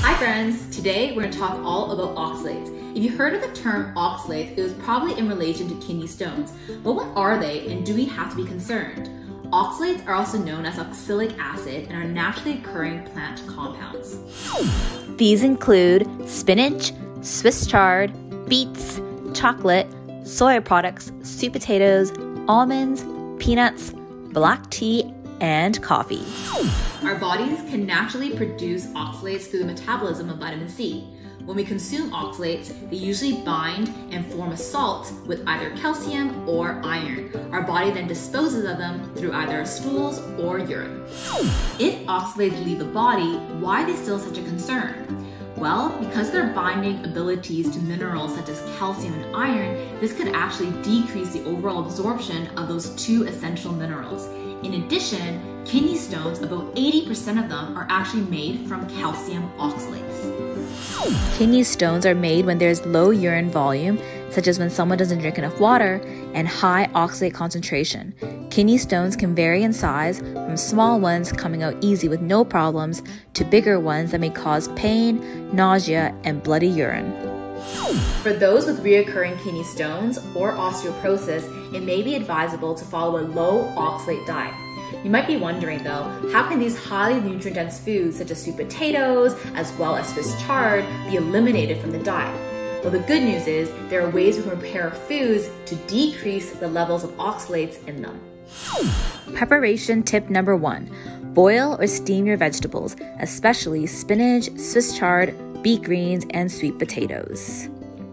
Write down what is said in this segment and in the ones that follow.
Hi friends! Today we're going to talk all about oxalates. If you heard of the term oxalates, it was probably in relation to kidney stones. But what are they and do we have to be concerned? Oxalates are also known as oxalic acid and are naturally occurring plant compounds. These include spinach, Swiss chard, beets, chocolate, soy products, sweet potatoes, almonds, peanuts, black tea, and coffee. Our bodies can naturally produce oxalates through the metabolism of vitamin C. When we consume oxalates, they usually bind and form a salt with either calcium or iron. Our body then disposes of them through either stools or urine. If oxalates leave the body, why are they still such a concern? Well, because of their binding abilities to minerals such as calcium and iron, this could actually decrease the overall absorption of those two essential minerals. In addition, kidney stones, about 80% of them are actually made from calcium oxalates. Kidney stones are made when there's low urine volume, such as when someone doesn't drink enough water, and high oxalate concentration. Kidney stones can vary in size from small ones coming out easy with no problems to bigger ones that may cause pain, nausea, and bloody urine. For those with reoccurring kidney stones or osteoporosis, it may be advisable to follow a low oxalate diet. You might be wondering though, how can these highly nutrient dense foods such as sweet potatoes as well as Swiss chard be eliminated from the diet? Well, the good news is there are ways we can prepare foods to decrease the levels of oxalates in them. Preparation tip number one boil or steam your vegetables, especially spinach, Swiss chard, beet greens, and sweet potatoes.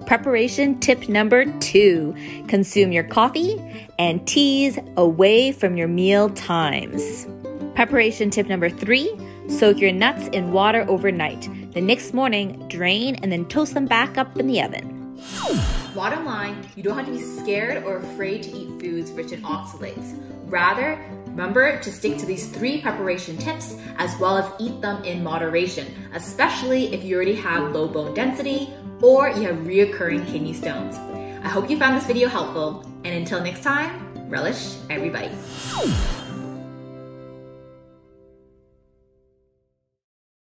Preparation tip number two consume your coffee and teas away from your meal times. Preparation tip number three soak your nuts in water overnight. The next morning, drain and then toast them back up in the oven. Bottom line, you don't have to be scared or afraid to eat foods rich in oxalates. Rather, remember to stick to these three preparation tips as well as eat them in moderation, especially if you already have low bone density or you have reoccurring kidney stones. I hope you found this video helpful, and until next time, relish every bite.